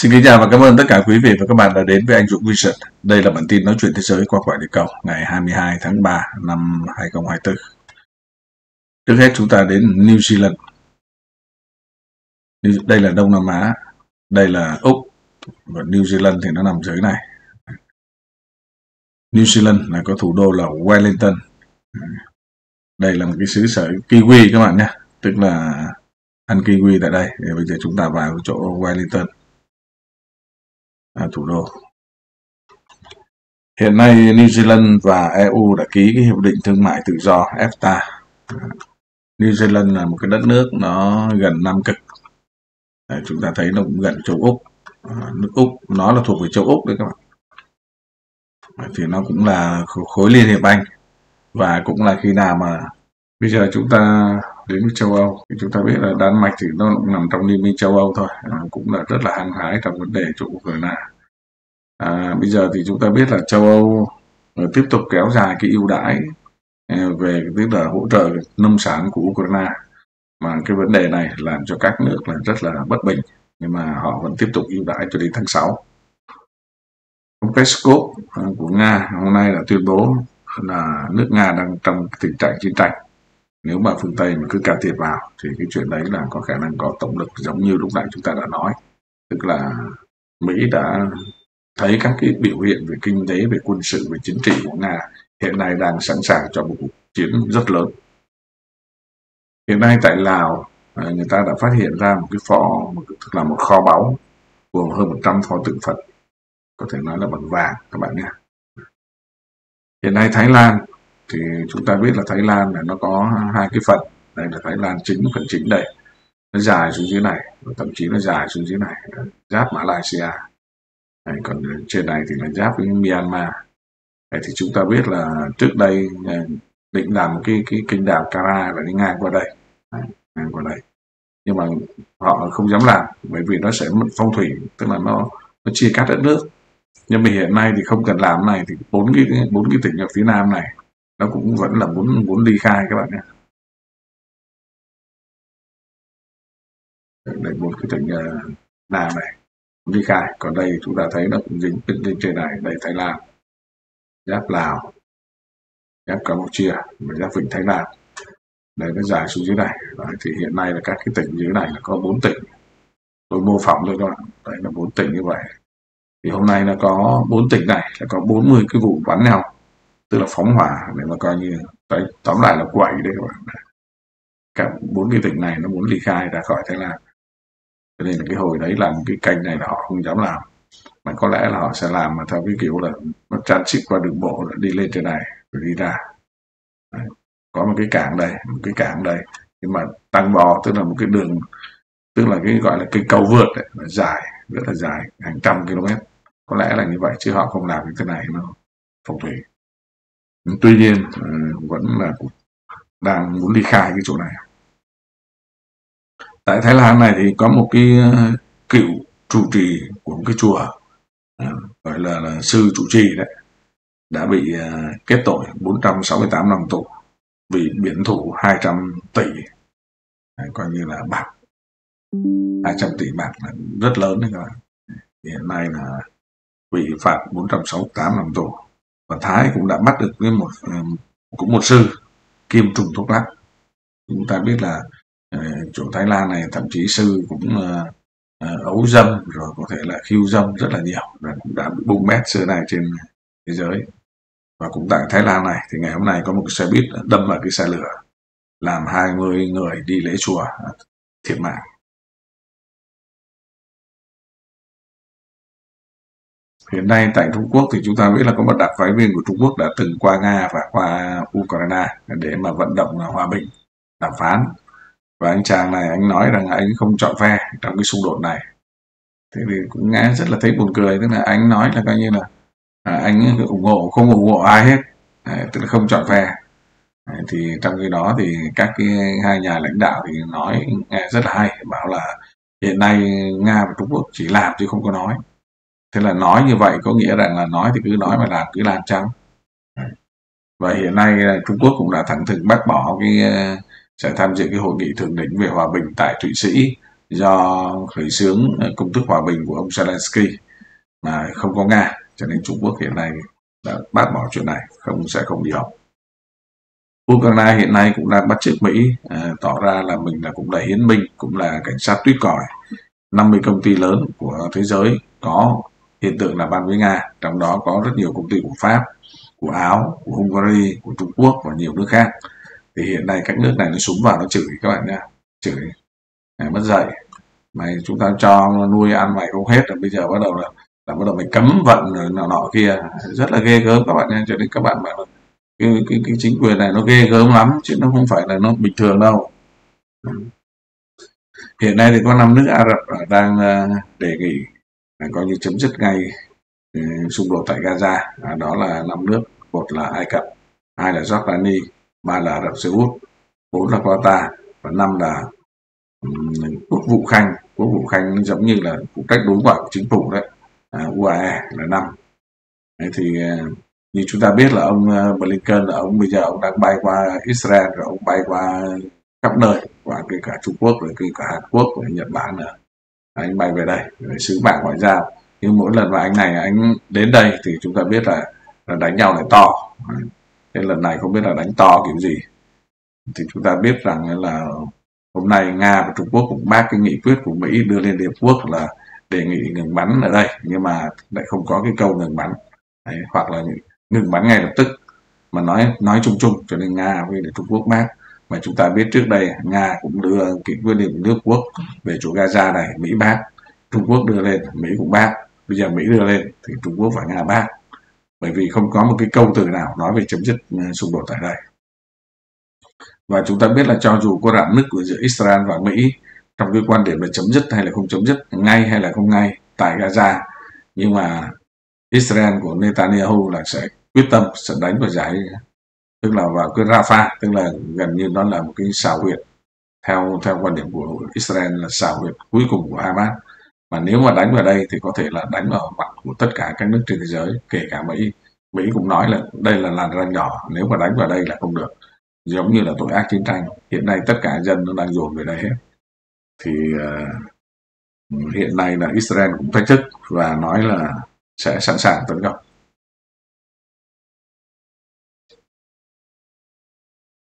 Xin kính chào và cảm ơn tất cả quý vị và các bạn đã đến với anh Dũng Vision. Đây là bản tin nói chuyện thế giới qua quả địa cầu ngày 22 tháng 3 năm 2024. Trước hết chúng ta đến New Zealand. Đây là Đông Nam Á, đây là Úc và New Zealand thì nó nằm dưới này. New Zealand là có thủ đô là Wellington. Đây là một cái xứ sở kiwi các bạn nhé, tức là ăn kiwi tại đây. Bây giờ chúng ta vào chỗ Wellington à, thủ đô. Hiện nay New Zealand và EU đã ký cái hiệp định thương mại tự do EFTA. New Zealand là một cái đất nước nó gần Nam Cực. Đấy, chúng ta thấy nó cũng gần châu Úc. À, nước Úc nó là thuộc về châu Úc đấy các bạn. Đấy, thì nó cũng là khối liên hiệp Anh và cũng là khi nào mà bây giờ chúng ta đến với châu Âu thì chúng ta biết là Đan Mạch thì nó cũng nằm trong liên minh châu Âu thôi à, cũng là rất là hăng hái trong vấn đề chỗ Ukraine à, bây giờ thì chúng ta biết là châu Âu ờ, tiếp tục kéo dài cái ưu đãi ờ, về tức là hỗ trợ nông sản của Ukraine. Mà cái vấn đề này làm cho các nước là rất là bất bình nhưng mà họ vẫn tiếp tục ưu đãi cho đến tháng 6 ông Peskov ờ, của Nga hôm nay đã tuyên bố là nước Nga đang trong tình trạng chiến tranh. Nếu mà phương Tây mà cứ can thiệp vào thì cái chuyện đấy là có khả năng có tổng lực giống như lúc nãy chúng ta đã nói. Tức là Mỹ đã thấy các cái biểu hiện về kinh tế, về quân sự, về chính trị của Nga, hiện nay đang sẵn sàng cho một cuộc chiến rất lớn. Hiện nay tại Lào à, người ta đã phát hiện ra một cái phò tức là một kho báu gồm hơn 100 pho tượng Phật, có thể nói là bằng vàng, các bạn nhé. Hiện nay Thái Lan, thì chúng ta biết là Thái Lan là nó có hai cái phần đây là Thái Lan chính phần chính đây. Nó dài xuống dưới này, và thậm chí nó dài xuống dưới này, giáp Malaysia. Đấy, còn ờ, trên này thì là giáp với Myanmar. Đấy, thì chúng ta biết là trước đây ờ, định làm một cái cái kênh đảo Kara là đi ngang qua đây. Đấy, ngang qua đây. Nhưng mà họ không dám làm bởi vì nó sẽ mất phong thủy tức là nó nó chia cắt đất nước. Nhưng mà hiện nay thì không cần làm này thì bốn cái bốn cái tỉnh ở phía nam này nó cũng vẫn là muốn muốn ly khai các bạn nhé. Đây bốn cái tỉnh uh, nam này ly khai. Còn đây chúng ta thấy nó cũng dính lên trên này đây thái lan giáp lào giáp campuchia và giáp vịnh thái lan. Đây nó dài xuống dưới này. Đấy, thì hiện nay là các cái tỉnh dưới này là có bốn tỉnh. Tôi mô phỏng thôi các bạn đấy là bốn tỉnh như vậy. Thì hôm nay nó có bốn tỉnh này là có 40 cái vụ bắn nhau tức là phóng hỏa để mà coi như đấy, tóm lại là quậy đấy các bạn cả bốn cái tỉnh này nó muốn ly khai ra khỏi thái lan cho nên là cái hồi đấy làm cái kênh này là họ không dám làm. Mà có lẽ là họ sẽ làm mà theo cái kiểu là nó transit qua đường bộ đi lên trên này rồi đi ra. Đấy. có một cái cảng đây một cái cảng đây. Nhưng mà tăng bò tức là một cái đường tức là cái gọi là cái cầu vượt đấy, là dài rất là dài hàng trăm km. Có lẽ là như vậy chứ họ không làm cái thế này nó phong thủy tuy nhiên ừ, vẫn là đang muốn đi khai cái chỗ này tại Thái Lan này thì có một cái ờ, cựu trụ trì của một cái chùa ờ, gọi là, là sư trụ trì đấy đã bị ờ, kết tội 468 năm tù vì biển thủ 200 tỷ. Đấy, coi như là bạc. 200 tỷ bạc là rất lớn đấy các bạn. Hiện nay là bị phạt 468 năm tù. Và Thái cũng đã bắt được với một cũng một sư kim trùng thuốc lắc. Chúng ta biết là Ờ, chủ Thái Lan này thậm chí sư cũng uh, uh, ấu dâm rồi có thể là khiêu dâm rất là nhiều và cũng đã bung mét xưa này trên thế giới và cũng tại Thái Lan này thì ngày hôm nay có một cái xe buýt đâm vào cái xe lửa làm 20 người đi lễ chùa à, thiệt mạng Hiện nay tại Trung Quốc thì chúng ta biết là có một đặc phái viên của Trung Quốc đã từng qua Nga và qua Ukraine để mà vận động hòa bình, đàm phán. Và anh chàng này anh nói rằng anh không chọn phe trong cái xung đột này. Thế thì cũng nghe rất là thấy buồn cười, tức là anh nói là coi như là à, anh ủng hộ không ủng hộ ai hết, à, tức là không chọn phe. À, thì trong khi đó thì các cái hai nhà lãnh đạo thì nói nghe rất là hay, bảo là hiện nay Nga và Trung Quốc chỉ làm chứ không có nói thế là nói như vậy có nghĩa rằng là nói thì cứ nói mà làm cứ làm chăng và hiện nay Trung Quốc cũng đã thẳng thừng bác bỏ cái sẽ tham dự cái hội nghị thượng đỉnh về hòa bình tại Thụy Sĩ do khởi xướng ờ, công thức hòa bình của ông Zelensky mà không có Nga. Cho nên Trung Quốc hiện nay đã bác bỏ chuyện này không sẽ không đi học Ukraine hiện nay cũng đang bắt chước Mỹ à, tỏ ra là mình là cũng là hiến binh cũng là cảnh sát tuyết còi. 50 công ty lớn của thế giới có hiện tượng là ban với Nga trong đó có rất nhiều công ty của Pháp của Áo của Hungary của Trung Quốc và nhiều nước khác thì hiện nay các nước này nó súng vào nó chửi các bạn nha chửi. Mày mất dạy. Mày chúng ta cho nuôi ăn mày không hết rồi bây giờ bắt đầu là là bắt đầu mày cấm vận rồi nọ nọ kia. Rất là ghê gớm các bạn nha cho nên các bạn bảo cái, cái, cái chính quyền này nó ghê gớm lắm chứ nó không phải là nó bình thường đâu. Hiện nay thì có năm nước Ả Rập à, đang à, đề nghị coi như chấm dứt ngay ừ, xung đột tại Gaza. À, đó là năm nước một là Ai Cập hai là Jordani ba là Ả Rập Xê Út bốn là Qatar và năm là um, quốc vụ khanh. Quốc vụ khanh giống như là phụ trách đối ngoại của chính phủ đấy. À, UAE là năm. Đấy thì à, như chúng ta biết là ông à, Blinken là ông bây giờ ông đang bay qua Israel rồi ông bay qua khắp nơi qua kể cả Trung Quốc rồi kể cả Hàn Quốc rồi Nhật Bản nữa. Anh bay về đây sứ mạng ngoại giao. Nhưng mỗi lần mà anh này anh đến đây thì chúng ta biết là, là đánh nhau lại to thế lần này không biết là đánh to kiểu gì. Thì chúng ta biết rằng là hôm nay Nga và Trung Quốc cũng bác cái nghị quyết của Mỹ đưa lên Liên hiệp Quốc là đề nghị ngừng bắn ở đây nhưng mà lại không có cái câu ngừng bắn. Đấy, hoặc là ngừng bắn ngay lập tức mà nói nói chung chung cho nên Nga với Trung Quốc bác. Mà chúng ta biết trước đây Nga cũng đưa cái quyết định nước quốc về chỗ Gaza này Mỹ bác. Trung Quốc đưa lên Mỹ cũng bác. Bây giờ Mỹ đưa lên thì Trung Quốc và Nga bác bởi vì không có một cái câu từ nào nói về chấm dứt ừ, xung đột tại đây. Và chúng ta biết là cho dù có rạn nứt giữa Israel và Mỹ trong cái quan điểm là chấm dứt hay là không chấm dứt, ngay hay là không ngay tại Gaza, nhưng mà Israel của Netanyahu là sẽ quyết tâm, sẽ đánh vào giải, tức là vào cái Rafah, tức là gần như nó là một cái xào huyệt. Theo theo quan điểm của Israel là xào huyệt cuối cùng của Hamas mà nếu mà đánh vào đây thì có thể là đánh vào mặt của tất cả các nước trên thế giới kể cả Mỹ. Mỹ cũng nói là đây là làn ranh nhỏ nếu mà đánh vào đây là không được. Giống như là tội ác chiến tranh hiện nay tất cả dân nó đang dồn về đây hết. Thì uh, hiện nay là Israel cũng thách thức và nói là sẽ sẵn sàng tấn công.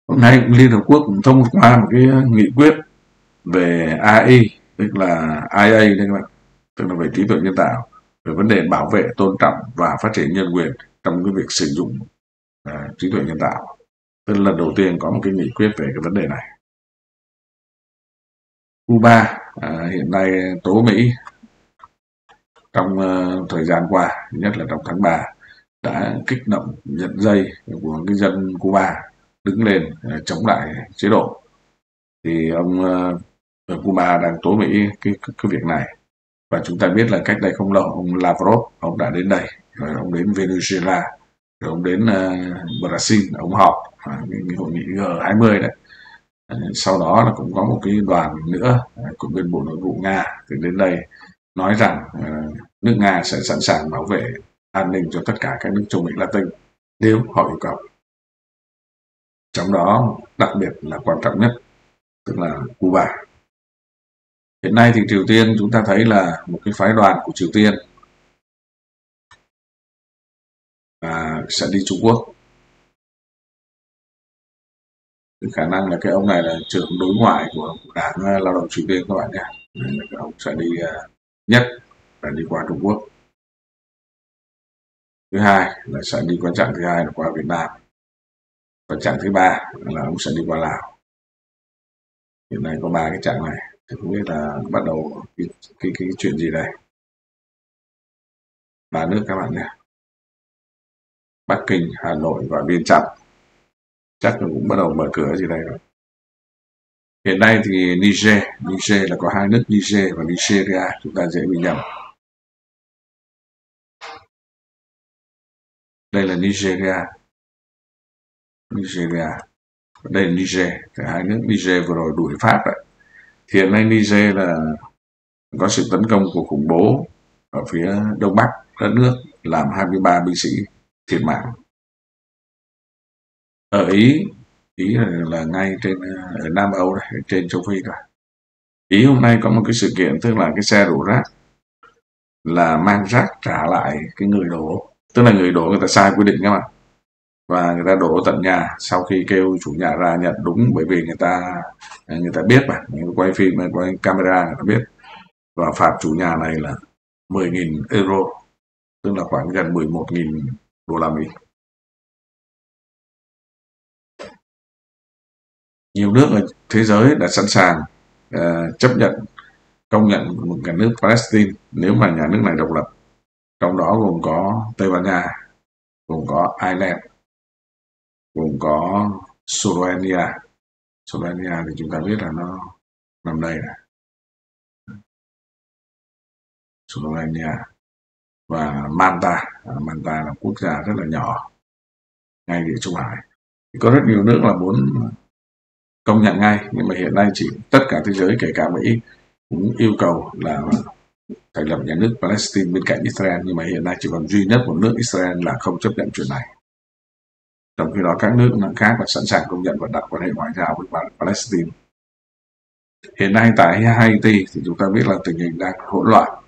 Hôm nay Liên Hợp Quốc cũng thông qua một cái nghị quyết về AI tức là IA đấy các bạn tức là về trí tuệ nhân tạo về vấn đề bảo vệ tôn trọng và phát triển nhân quyền trong cái việc sử dụng uh, trí tuệ nhân tạo. Tức là lần đầu tiên có một cái nghị quyết về cái vấn đề này. Cuba à, hiện nay tố Mỹ trong uh, thời gian qua nhất là trong tháng 3 đã kích động giật dây của cái dân Cuba đứng lên uh, chống lại chế độ. Thì ông uh, Cuba đang tố Mỹ cái, cái cái việc này. Và chúng ta biết là cách đây không lâu ông Lavrov ông đã đến đây rồi ông đến Venezuela rồi ông đến uh, Brazil ông họp à, cái, cái hội nghị G20 đấy. Ờ, sau đó là cũng có một cái đoàn nữa à, của bên bộ nội vụ nga thì đến đây nói rằng uh, nước nga sẽ sẵn sàng bảo vệ an ninh cho tất cả các nước châu mỹ latin nếu họ yêu cầu. Trong đó đặc biệt là quan trọng nhất tức là cuba hiện nay thì triều tiên chúng ta thấy là một cái phái đoàn của triều tiên. Và sẽ đi trung quốc. Khả năng là cái ông này là trưởng đối ngoại của đảng ờ, lao động triều tiên các bạn nhé. Ông sẽ đi uh, nhất là đi qua trung quốc. Thứ hai là sẽ đi qua trọng thứ hai là qua việt nam. Và chặng thứ ba là ông sẽ đi qua lào. Hiện nay có ba cái chặng này thì không biết là bắt đầu cái, cái, cái, chuyện gì đây? Ba nước các bạn nhé. Bắc Kinh, Hà Nội và Viên Chăn chắc là cũng bắt đầu mở cửa gì đây rồi. Hiện nay thì Niger Niger là có hai nước Niger và Nigeria chúng ta dễ bị nhầm. Đây là Nigeria. Nigeria. Đây là Niger cả hai nước. Niger vừa rồi đuổi Pháp đấy hiện nay Niger là có sự tấn công của khủng bố ở phía đông bắc đất nước làm 23 binh sĩ thiệt mạng. Ở ý ý là, là ngay trên ở Nam Âu này trên châu Phi rồi ý hôm nay có một cái sự kiện tức là cái xe đổ rác là mang rác trả lại cái người đổ. Tức là người đổ người ta sai quy định các bạn và người ta đổ tận nhà sau khi kêu chủ nhà ra nhận đúng bởi vì người ta à, người ta biết mà. Người ta quay phim người quay camera người ta biết. Và phạt chủ nhà này là 10.000 euro tức là khoảng gần 11.000 đô la Mỹ. Nhiều nước ở thế giới đã sẵn sàng uh, chấp nhận công nhận một nhà nước Palestine nếu mà nhà nước này độc lập. Trong đó gồm có Tây Ban Nha gồm có Ireland gồm có Slovenia. Slovenia thì chúng ta biết là nó nằm đây này. Slovenia và Malta. À, Malta là quốc gia rất là nhỏ, ngay địa Trung Hải. Có rất nhiều nước là muốn công nhận ngay, nhưng mà hiện nay chỉ tất cả thế giới, kể cả Mỹ, cũng yêu cầu là thành lập nhà nước Palestine bên cạnh Israel. Nhưng mà hiện nay chỉ còn duy nhất một nước Israel là không chấp nhận chuyện này trong khi đó, các nước khác là sẵn sàng công nhận và đặt quan hệ ngoại giao với Palestine. Hiện nay tại Haiti thì chúng ta biết là tình hình đang hỗn loạn.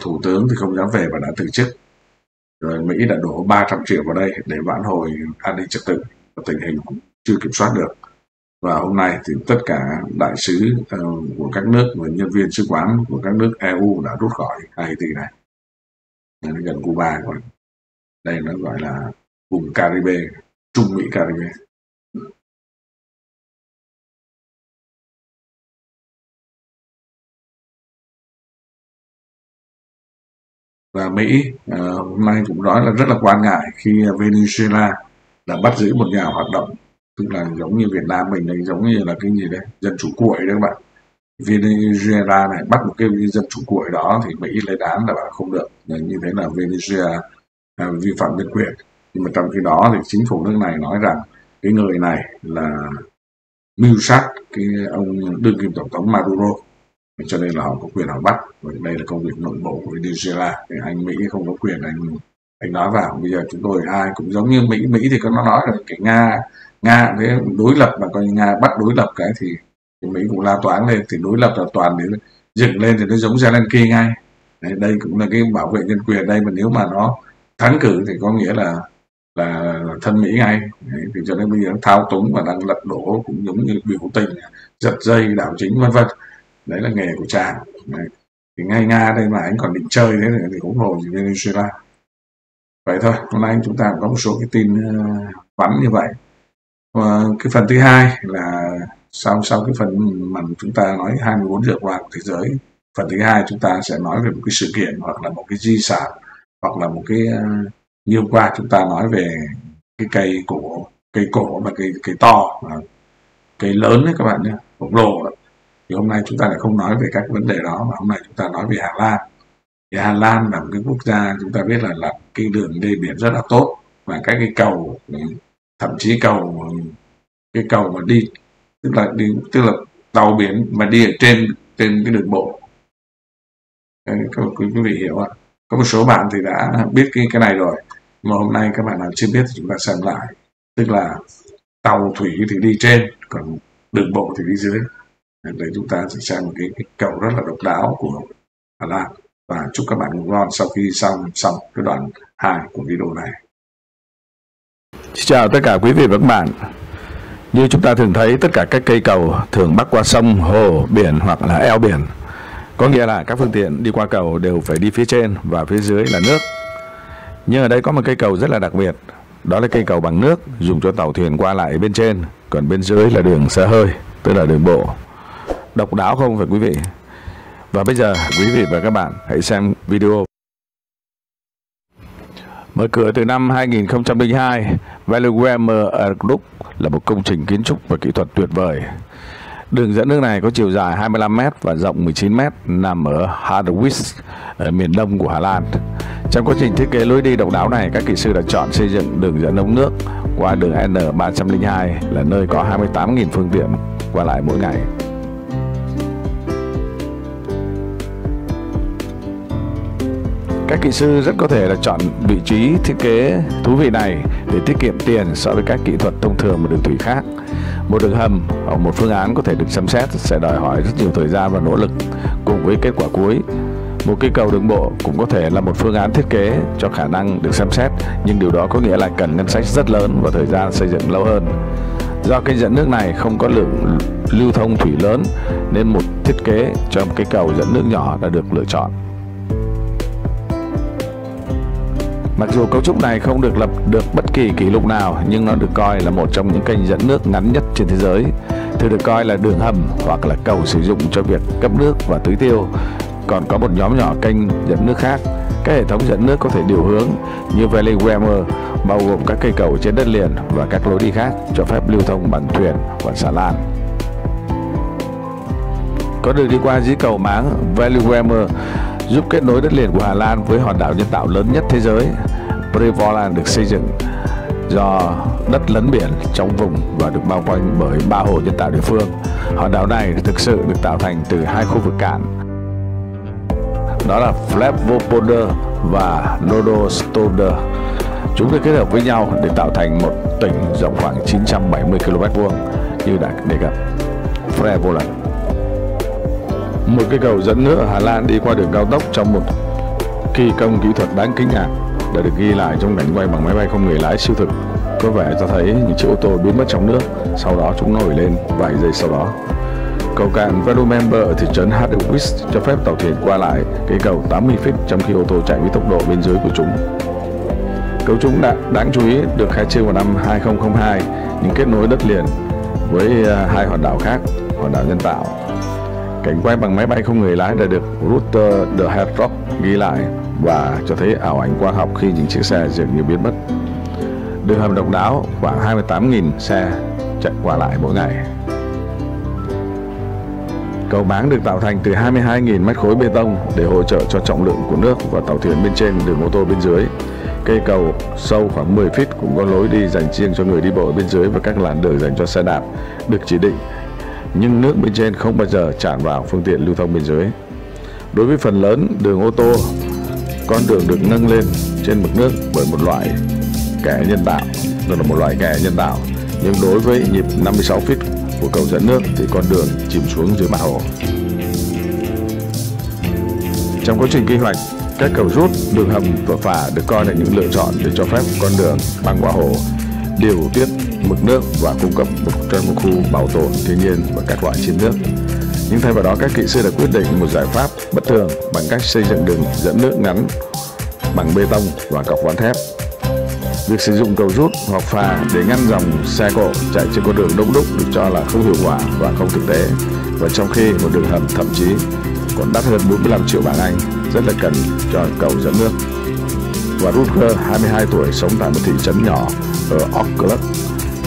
Thủ tướng thì không dám về và đã từ chức. Rồi Mỹ đã đổ 300 triệu vào đây để vãn hồi an ninh trật tự. Và tình hình cũng chưa kiểm soát được. Và hôm nay thì tất cả đại sứ ờ, của các nước và nhân viên sứ quán của các nước EU đã rút khỏi Haiti này. Gần Cuba còn. Đây nó gọi là vùng Caribe Trung Mỹ Caribe. Và Mỹ uh, hôm nay cũng nói là rất là quan ngại khi Venezuela đã bắt giữ một nhà hoạt động tức là giống như Việt Nam mình đấy giống như là cái gì đấy dân chủ cuội đấy các bạn. Venezuela này bắt một cái dân chủ cuội đó thì Mỹ lấy án là không được. Như thế là Venezuela à, vi phạm nhân quyền nhưng mà trong khi đó thì chính phủ nước này nói rằng cái người này là mưu sát cái ông đương kim tổng thống Maduro. Cho nên là họ có quyền họ bắt. Và đây là công việc nội bộ của Venezuela. Thì anh Mỹ không có quyền anh anh nói vào. Bây giờ chúng tôi ai cũng giống như Mỹ. Mỹ thì có nó nói là cái Nga Nga thế đối lập mà coi Nga bắt đối lập cái thì, thì Mỹ cũng la toán lên. Thì đối lập là toàn để dựng lên thì nó giống Zelensky ngay. Đây cũng là cái bảo vệ nhân quyền. Đây mà nếu mà nó thắng cử thì có nghĩa là là thân Mỹ ngay. Đấy, thì cho nên bây giờ thao túng và đang lật đổ cũng giống như biểu tình giật dây đảo chính vân vân. Đấy là nghề của chàng. Đấy. thì ngay nga đây mà anh còn định chơi thế thì cũng hồ gì Venezuela. Vậy thôi hôm nay chúng ta có một số cái tin ờ, vắn như vậy. Và cái phần thứ hai là sau sau cái phần mà chúng ta nói 24 giờ qua của thế giới phần thứ hai chúng ta sẽ nói về một cái sự kiện hoặc là một cái di sản hoặc là một cái ờ, như hôm qua chúng ta nói về cái cây cổ cây cổ và cây cây to cây lớn đấy các bạn nhé, khổng lồ thì hôm nay chúng ta lại không nói về các vấn đề đó, mà hôm nay chúng ta nói về Hà Lan. Thì Hà Lan là một cái quốc gia chúng ta biết là là cái đường đê biển rất là tốt, và các cái cầu, thậm chí cầu, cái cầu mà đi, tức là đi, tức là tàu biển mà đi ở trên trên cái đường bộ. Các quý vị hiểu không có một số bạn thì đã biết cái cái này rồi mà hôm nay các bạn nào chưa biết thì chúng ta xem lại tức là tàu thủy thì đi trên còn đường bộ thì đi dưới để chúng ta sẽ xem một cái, cái cầu rất là độc đáo của Hà Lan và chúc các bạn ngủ ngon sau khi xong xong cái đoạn 2 của video này. Xin chào tất cả quý vị và các bạn. Như chúng ta thường thấy tất cả các cây cầu thường bắc qua sông, hồ, biển hoặc là eo biển. Có nghĩa là các phương tiện đi qua cầu đều phải đi phía trên và phía dưới là nước. Nhưng ở đây có một cây cầu rất là đặc biệt. Đó là cây cầu bằng nước dùng cho tàu thuyền qua lại bên trên, còn bên dưới là đường xe hơi, tức là đường bộ độc đáo không phải quý vị và bây giờ quý vị và các bạn hãy xem video Mở cửa từ năm 2002, Veluwemer Group là một công trình kiến trúc và kỹ thuật tuyệt vời. Đường dẫn nước này có chiều dài 25m và rộng 19m nằm ở Harderwijk, ở miền đông của Hà Lan. Trong quá trình thiết kế lối đi độc đáo này, các kỹ sư đã chọn xây dựng đường dẫn ống nước qua đường N302 là nơi có 28.000 phương tiện qua lại mỗi ngày. Các kỹ sư rất có thể là chọn vị trí thiết kế thú vị này để tiết kiệm tiền so với các kỹ thuật thông thường một đường thủy khác. Một đường hầm hoặc một phương án có thể được xem xét sẽ đòi hỏi rất nhiều thời gian và nỗ lực cùng với kết quả cuối. Một cây cầu đường bộ cũng có thể là một phương án thiết kế cho khả năng được xem xét, nhưng điều đó có nghĩa là cần ngân sách rất lớn và thời gian xây dựng lâu hơn. Do kênh dẫn nước này không có lượng lưu thông thủy lớn nên một thiết kế cho một cái cầu dẫn nước nhỏ đã được lựa chọn. Mặc dù cấu trúc này không được lập được bất kỳ kỷ lục nào, nhưng nó được coi là một trong những kênh dẫn nước ngắn nhất trên thế giới. Thường được coi là đường hầm hoặc là cầu sử dụng cho việc cấp nước và tưới tiêu. Còn có một nhóm nhỏ kênh dẫn nước khác. Các hệ thống dẫn nước có thể điều hướng như Valley Wemmer bao gồm các cây cầu trên đất liền và các lối đi khác cho phép lưu thông bằng thuyền và xà lan. Có đường đi qua dưới cầu máng Valley Wemmer giúp kết nối đất liền của Hà Lan với hòn đảo nhân tạo lớn nhất thế giới. Prevoland được xây dựng do đất lấn biển trong vùng và được bao quanh bởi ba hồ nhân tạo địa phương. Hòn đảo này thực sự được tạo thành từ hai khu vực cạn. Đó là Flevopolder và Nodostoder. Chúng được kết hợp với nhau để tạo thành một tỉnh rộng khoảng 970 km vuông như đã đề cập. Flevoland một cây cầu dẫn nước ở Hà Lan đi qua đường cao tốc trong một kỳ công kỹ thuật đáng kinh ngạc đã được ghi lại trong cảnh quay bằng máy bay không người lái siêu thực. Có vẻ ta thấy những chiếc ô tô biến mất trong nước, sau đó chúng nổi lên vài giây sau đó. Cầu cạn Velomember ở thị trấn Hadewis cho phép tàu thuyền qua lại cây cầu 80 feet trong khi ô tô chạy với tốc độ bên dưới của chúng. Cấu trúc đã đáng chú ý được khai trương vào năm 2002 những kết nối đất liền với à, hai hòn đảo khác, hòn đảo nhân tạo. Cảnh quay bằng máy bay không người lái đã được Router The Hard Rock ghi lại và cho thấy ảo ảnh quang học khi những chiếc xe dường như biến mất. Đường hầm độc đáo khoảng 28.000 xe chạy qua lại mỗi ngày. Cầu máng được tạo thành từ 22.000 mét khối bê tông để hỗ trợ cho trọng lượng của nước và tàu thuyền bên trên đường ô tô bên dưới. Cây cầu sâu khoảng 10 feet cũng có lối đi dành riêng cho người đi bộ bên dưới và các làn đường dành cho xe đạp được chỉ định nhưng nước bên trên không bao giờ tràn vào phương tiện lưu thông bên dưới. Đối với phần lớn đường ô tô, con đường được nâng lên trên mực nước bởi một loại kẻ nhân tạo, đó là một loại kẻ nhân tạo. Nhưng đối với nhịp 56 feet của cầu dẫn nước thì con đường chìm xuống dưới mặt hồ. Trong quá trình quy hoạch, các cầu rút, đường hầm và phà được coi là những lựa chọn để cho phép con đường băng qua hồ điều tiết mực nước và cung cấp một trong một khu bảo tồn thiên nhiên và các loại chiến nước. Nhưng thay vào đó các kỹ sư đã quyết định một giải pháp bất thường bằng cách xây dựng đường dẫn nước ngắn bằng bê tông và cọc ván thép. Việc sử dụng cầu rút hoặc phà để ngăn dòng xe cộ chạy trên con đường đông đúc được cho là không hiệu quả và không thực tế. Và trong khi một đường hầm thậm chí còn đắt hơn 45 triệu bảng Anh, rất là cần cho cầu dẫn nước. Và Rutger, 22 tuổi, sống tại một thị trấn nhỏ ở Auckland,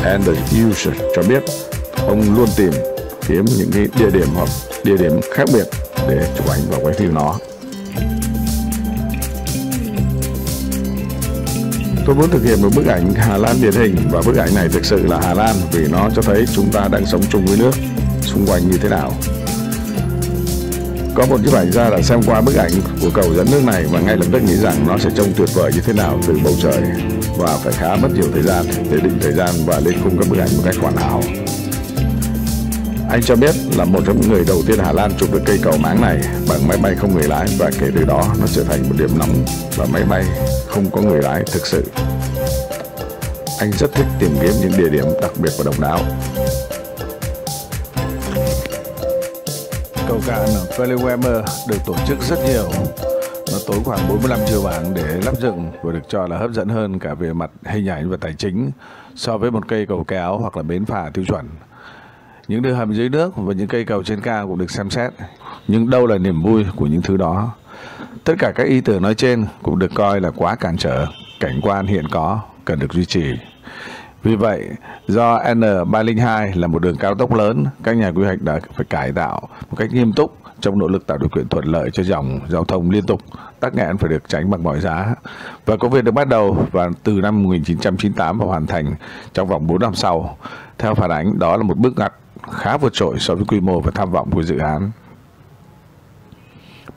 and the User cho biết ông luôn tìm kiếm những cái địa điểm hoặc địa điểm khác biệt để chụp ảnh và quay phim nó. Tôi muốn thực hiện một bức ảnh Hà Lan điển hình và bức ảnh này thực sự là Hà Lan vì nó cho thấy chúng ta đang sống chung với nước, xung quanh như thế nào. Có một nhiếp ảnh gia đã xem qua bức ảnh của cầu dẫn nước này và ngay lập tức nghĩ rằng nó sẽ trông tuyệt vời như thế nào từ bầu trời và phải khá mất nhiều thời gian để định thời gian và lên khung các bức ảnh một cách hoàn hảo. Anh cho biết là một trong những người đầu tiên Hà Lan chụp được cây cầu máng này bằng máy bay không người lái và kể từ đó nó trở thành một điểm nóng và máy bay không có người lái thực sự. Anh rất thích tìm kiếm những địa điểm đặc biệt và độc đáo. Cầu cạn ở được tổ chức rất nhiều nó tốn khoảng 45 triệu bảng để lắp dựng và được cho là hấp dẫn hơn cả về mặt hình ảnh và tài chính so với một cây cầu kéo hoặc là bến phà tiêu chuẩn. Những đường hầm dưới nước và những cây cầu trên cao cũng được xem xét. Nhưng đâu là niềm vui của những thứ đó? Tất cả các ý tưởng nói trên cũng được coi là quá cản trở, cảnh quan hiện có cần được duy trì. Vì vậy, do N302 là một đường cao tốc lớn, các nhà quy hoạch đã phải cải tạo một cách nghiêm túc trong nỗ lực tạo điều kiện thuận lợi cho dòng giao thông liên tục, tắc nghẽn phải được tránh bằng mọi giá. Và công việc được bắt đầu và từ năm 1998 và hoàn thành trong vòng 4 năm sau. Theo phản ánh, đó là một bước ngoặt khá vượt trội so với quy mô và tham vọng của dự án.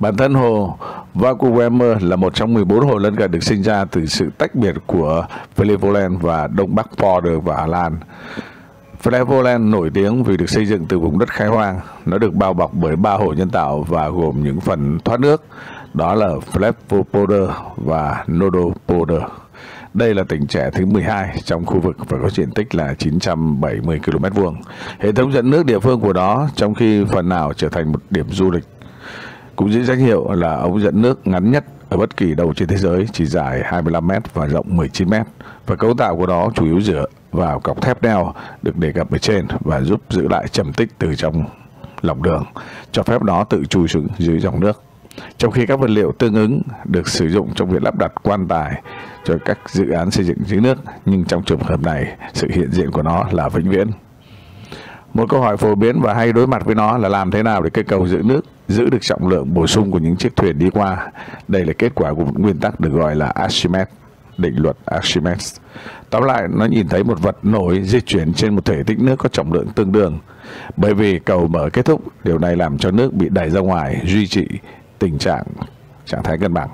Bản thân hồ Vancouver là một trong 14 hồ lân cận được sinh ra từ sự tách biệt của Flevoland và Đông Bắc Border và Hà Lan. Flevoland nổi tiếng vì được xây dựng từ vùng đất khai hoang. Nó được bao bọc bởi ba hồ nhân tạo và gồm những phần thoát nước, đó là Flevopolder và Nodopolder. Đây là tỉnh trẻ thứ 12 trong khu vực và có diện tích là 970 km vuông. Hệ thống dẫn nước địa phương của nó trong khi phần nào trở thành một điểm du lịch cũng giữ danh hiệu là ống dẫn nước ngắn nhất ở bất kỳ đâu trên thế giới chỉ dài 25m và rộng 19m và cấu tạo của nó chủ yếu dựa vào cọc thép neo được đề cập ở trên và giúp giữ lại trầm tích từ trong lòng đường, cho phép nó tự chui xuống dưới dòng nước. Trong khi các vật liệu tương ứng được sử dụng trong việc lắp đặt quan tài cho các dự án xây dựng dưới nước, nhưng trong trường hợp này, sự hiện diện của nó là vĩnh viễn. Một câu hỏi phổ biến và hay đối mặt với nó là làm thế nào để cây cầu giữ nước giữ được trọng lượng bổ sung của những chiếc thuyền đi qua. Đây là kết quả của một nguyên tắc được gọi là Archimedes, định luật Archimedes. Tóm lại, nó nhìn thấy một vật nổi di chuyển trên một thể tích nước có trọng lượng tương đương. Bởi vì cầu mở kết thúc, điều này làm cho nước bị đẩy ra ngoài, duy trì tình trạng trạng thái cân bằng.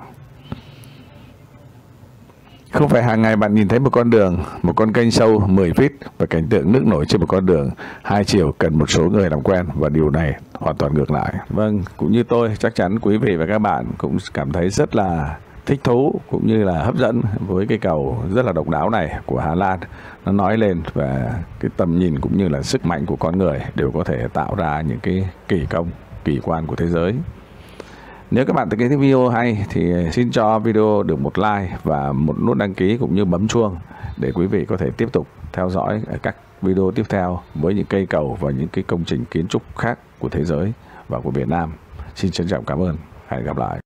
Không phải hàng ngày bạn nhìn thấy một con đường, một con kênh sâu 10 feet và cảnh tượng nước nổi trên một con đường hai chiều cần một số người làm quen và điều này hoàn toàn ngược lại. Vâng, cũng như tôi, chắc chắn quý vị và các bạn cũng cảm thấy rất là thích thú cũng như là hấp dẫn với cái cầu rất là độc đáo này của Hà Lan. Nó nói lên về cái tầm nhìn cũng như là sức mạnh của con người đều có thể tạo ra những cái kỳ công, kỳ quan của thế giới. Nếu các bạn thấy cái video hay thì xin cho video được một like và một nút đăng ký cũng như bấm chuông để quý vị có thể tiếp tục theo dõi các video tiếp theo với những cây cầu và những cái công trình kiến trúc khác của thế giới và của Việt Nam. Xin trân trọng cảm ơn. Hẹn gặp lại.